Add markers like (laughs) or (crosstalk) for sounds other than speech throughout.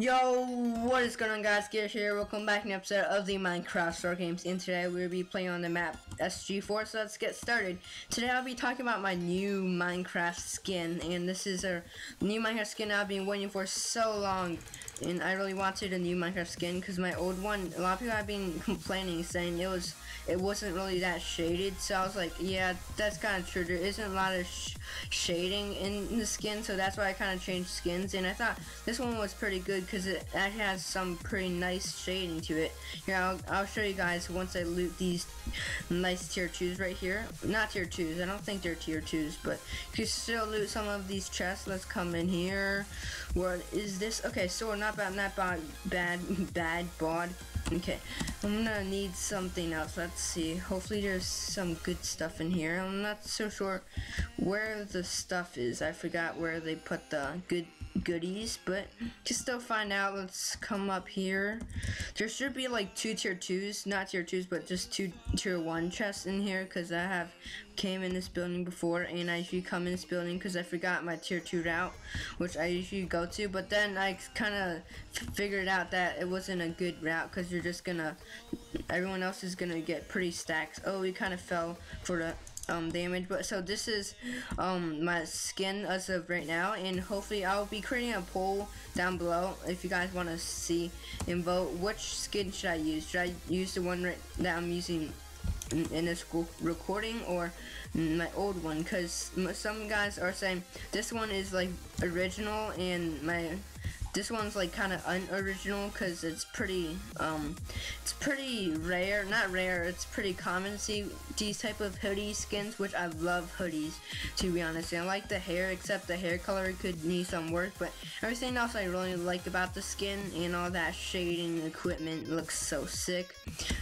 Yo, what is going on guys, Gears here, welcome back to an episode of the Minecraft Star Games, and today we'll be playing on the map SG4, so let's get started. Today I'll be talking about my new Minecraft skin, and this is a new Minecraft skin I've been waiting for so long, and I really wanted a new Minecraft skin, because my old one, a lot of people have been (laughs) complaining, saying it was, it wasn't really that shaded, so I was like, yeah, that's kind of true, there isn't a lot of sh shading in the skin, so that's why I kind of changed skins, and I thought this one was pretty good, because it actually has some pretty nice shading to it. Here, I'll, I'll show you guys once I loot these nice tier 2s right here. Not tier 2s, I don't think they're tier 2s, but you can still loot some of these chests, let's come in here. What is this? Okay, so we're not bad, not bad, bad, bad, bod. Okay, I'm gonna need something else. Let's see. Hopefully there's some good stuff in here. I'm not so sure where the stuff is. I forgot where they put the good goodies, but to still find out, let's come up here. There should be like two tier twos, not tier twos, but just two tier one chests in here, because I have came in this building before, and I usually come in this building because I forgot my tier two route, which I usually go to, but then I kind of figured out that it wasn't a good route, because you're just gonna, everyone else is gonna get pretty stacks. Oh, we kind of fell for the um, damage. But so this is um, my skin as of right now, and hopefully I'll be creating a poll down below if you guys want to see and vote which skin should I use. Should I use the one right, that I'm using in this recording or my old one because some guys are saying this one is like original and my this one's like kind of unoriginal because it's pretty, um, it's pretty rare, not rare, it's pretty common to see these type of hoodie skins, which I love hoodies, to be honest. And I like the hair, except the hair color could need some work, but everything else I really like about the skin and all that shading equipment looks so sick.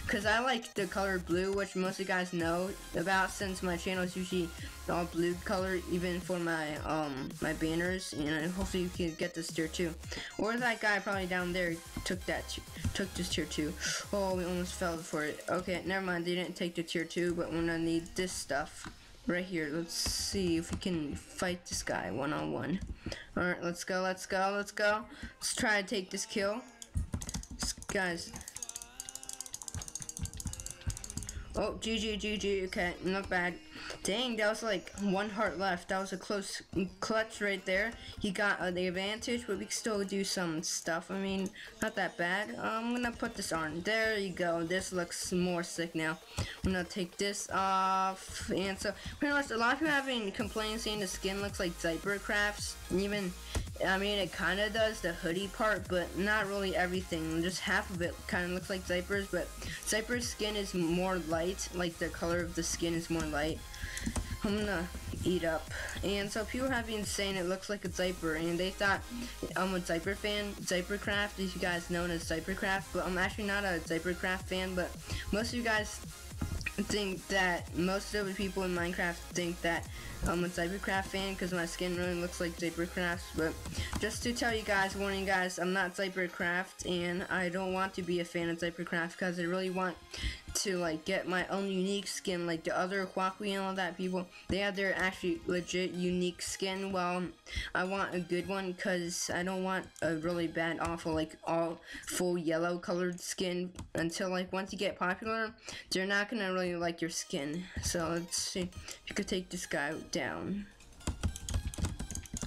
Because I like the color blue, which most of you guys know about since my channel is usually all blue color, even for my, um, my banners, and hopefully you can get this tier too. Or that guy probably down there took that, took this tier 2. Oh, we almost fell for it. Okay, never mind, they didn't take the tier 2, but we're gonna need this stuff right here. Let's see if we can fight this guy one-on-one. Alright, let's go, let's go, let's go. Let's try to take this kill. This guy's... Oh, GG, GG, okay, not bad. Dang, that was like one heart left. That was a close clutch right there. He got uh, the advantage, but we can still do some stuff. I mean, not that bad. Uh, I'm gonna put this on. There you go. This looks more sick now. I'm gonna take this off. And so, pretty much, a lot of people have been complaining saying the skin looks like Diaper Crafts. Even I mean, it kind of does the hoodie part, but not really everything. Just half of it kind of looks like Diaper's, but Diaper's skin is more light. Like, the color of the skin is more light. I'm gonna eat up. And so people have been saying it looks like a diaper, and they thought I'm a diaper fan. Diapercraft, as you guys know as Diapercraft, but I'm actually not a Diapercraft fan, but most of you guys think that most of the people in Minecraft think that I'm a Diapercraft fan because my skin really looks like Diapercraft. But just to tell you guys, warning guys, I'm not Diapercraft and I don't want to be a fan of Diapercraft because I really want to like get my own unique skin like the other Quackly and all that people they have their actually legit unique skin. Well I want a good one because I don't want a really bad awful like all full yellow colored skin until like once you get popular they're not gonna really like your skin. So let's see if you could take this guy down.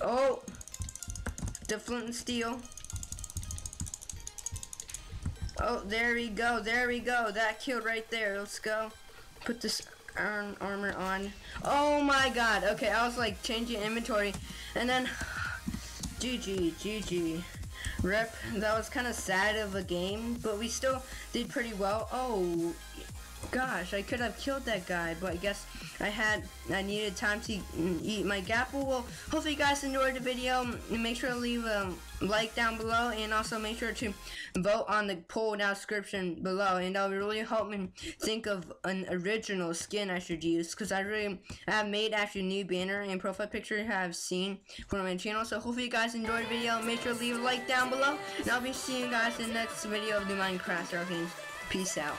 Oh the flint and steel Oh, there we go. There we go. That killed right there. Let's go. Put this iron armor on. Oh my god. Okay, I was like changing inventory. And then... (sighs) GG. GG. Rip. That was kind of sad of a game. But we still did pretty well. Oh, gosh. I could have killed that guy. But I guess I had... I needed time to eat my gapple. Well, hopefully you guys enjoyed the video. Make sure to leave a like down below. And also make sure to vote on the poll down description below and that will really help me think of an original skin I should use because I really I have made actually new banner and profile picture I have seen from my channel so hopefully you guys enjoyed the video make sure to leave a like down below and I'll be seeing you guys in the next video of the Minecraft Star Games. Peace out.